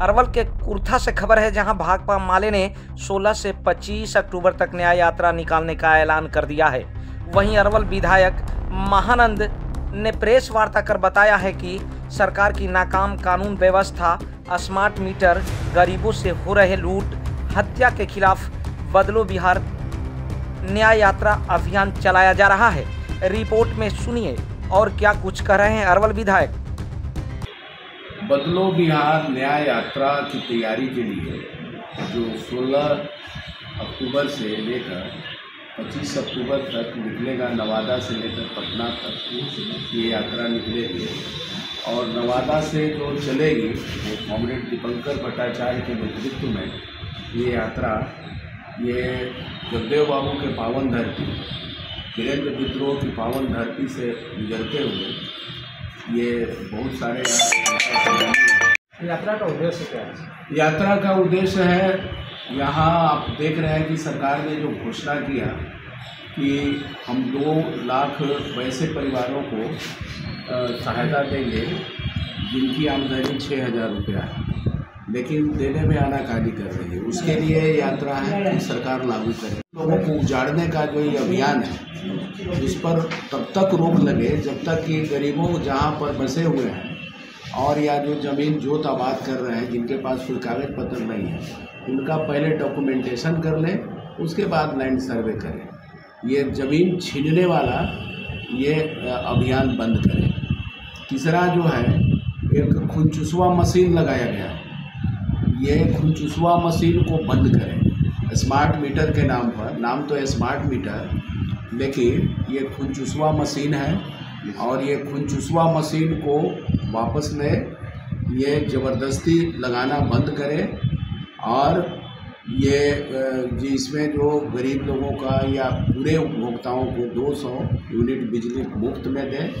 अरवल के कुर्था से खबर है, जहाँ भाकपा माले ने 16 से 25 अक्टूबर तक न्याय यात्रा निकालने का ऐलान कर दिया है। वहीं अरवल विधायक महानंद ने प्रेस वार्ता कर बताया है कि सरकार की नाकाम कानून व्यवस्था, स्मार्ट मीटर, गरीबों से हो रहे लूट, हत्या के खिलाफ बदलो बिहार न्याय यात्रा अभियान चलाया जा रहा है। रिपोर्ट में सुनिए, और क्या कुछ कह रहे हैं अरवल विधायक? बदलो बिहार न्याय यात्रा की तैयारी के लिए, जो 16 अक्टूबर से लेकर 25 अक्टूबर तक निकलेगा नवादा से लेकर पटना तक, ये यात्रा निकलेगी। और नवादा से जो चलेगी, वो कॉमरेड दीपंकर भट्टाचार्य के नेतृत्व में ये यात्रा, ये जगदेव बाबू के पावन धरती, वीरेंद्र विद्रोह की पावन धरती से गुजरते हुए ये बहुत सारे यात्रा का उद्देश्य क्या है? यात्रा का उद्देश्य है, यहाँ आप देख रहे हैं कि सरकार ने जो घोषणा किया कि हम दो लाख वैसे परिवारों को सहायता देंगे, जिनकी आमदनी छः हज़ार रुपया है। लेकिन देने में आनाकानी कर रही है। उसके लिए यात्रा है कि सरकार लागू करे। लोगों को उजाड़ने का जो ये अभियान है उस पर तब तक रोक लगे जब तक कि गरीबों जहाँ पर बसे हुए हैं और या जो ज़मीन जोत आबाद कर रहे हैं, जिनके पास कोई कागज़ पत्र नहीं है, उनका पहले डॉक्यूमेंटेशन कर लें, उसके बाद लैंड सर्वे करें। ये ज़मीन छीनने वाला ये अभियान बंद करें। तीसरा जो है, एक खुनचुसवा मशीन लगाया गया है। ये खुनचुसवा मशीन को बंद करें। स्मार्ट मीटर के नाम पर, नाम तो है स्मार्ट मीटर, लेकिन ये खुनचुसवा मशीन है और ये खुनचुसवा मशीन को वापस ले, ये ज़बरदस्ती लगाना बंद करें और ये जी इसमें जो गरीब लोगों का या पूरे उपभोक्ताओं को 200 यूनिट बिजली मुफ़्त में दें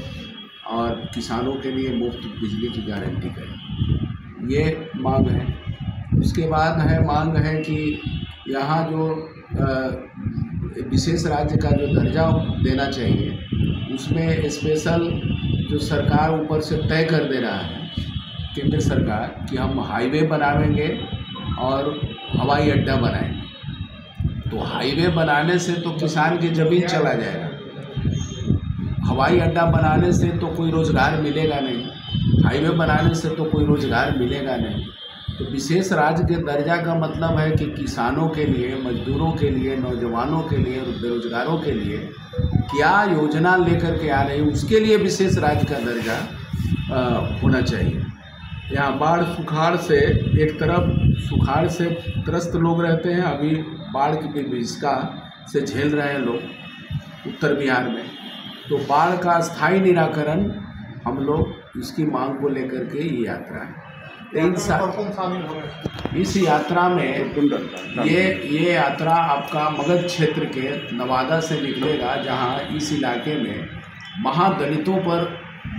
और किसानों के लिए मुफ़्त बिजली की गारंटी करें। ये मांग है। उसके बाद है, मांग है कि यहाँ जो विशेष राज्य का जो दर्जा देना चाहिए, उसमें स्पेशल जो सरकार ऊपर से तय कर दे रहा है, केंद्र सरकार, कि हम हाईवे बनावेंगे और हवाई अड्डा बनाएँगे। तो हाईवे बनाने से तो किसान की ज़मीन चला जाएगा। हवाई अड्डा बनाने से तो कोई रोज़गार मिलेगा नहीं। हाईवे बनाने से तो कोई रोज़गार मिलेगा नहीं। तो विशेष राज्य के दर्जा का मतलब है कि किसानों के लिए, मजदूरों के लिए, नौजवानों के लिए और बेरोजगारों के लिए क्या योजना लेकर के आ रही उसके लिए विशेष राज्य का दर्जा होना चाहिए। यहाँ बाढ़ सुखाड़ से एक तरफ़ सुखाड़ से त्रस्त लोग रहते हैं, अभी बाढ़ की विभीषिका से झेल रहे हैं लोग उत्तर बिहार में। तो बाढ़ का स्थायी निराकरण हम लोग, इसकी मांग को लेकर के ये यात्रा है। इन इस यात्रा में ये ये यात्रा आपका मगध क्षेत्र के नवादा से निकलेगा जहाँ इस इलाके में महादलितों पर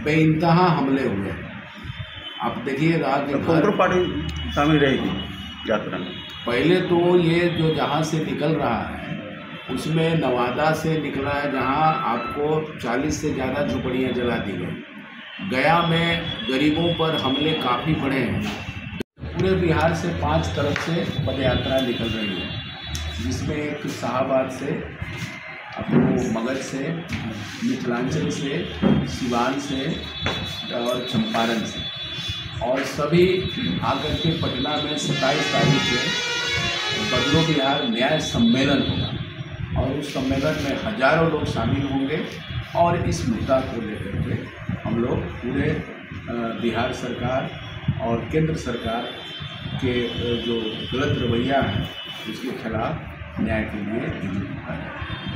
बेइंतहा हमले हुए। हैं आप देखिएगा कि कौन पार्टी शामिल रहेगी यात्रा में। पहले तो ये जो जहाँ से निकल रहा है उसमें नवादा से निकला है जहाँ आपको 40 से ज़्यादा झुपड़ियाँ जला दी गई। गया में गरीबों पर हमले काफ़ी बढ़े हैं। पूरे बिहार से पाँच तरफ़ से पदयात्रा निकल रही है, जिसमें एक शाहबाद से आपको मगध से, मिथिलांचल से, सिवान से और चंपारण से। और सभी आकर के पटना में सत्ताईस तारीख को बदलो बिहार न्याय सम्मेलन होगा और उस सम्मेलन में हज़ारों लोग शामिल होंगे और इस मुद्दा को लेकर के हम लोग पूरे बिहार सरकार और केंद्र सरकार के जो गलत रवैया है, उसके खिलाफ न्याय के लिए हैं।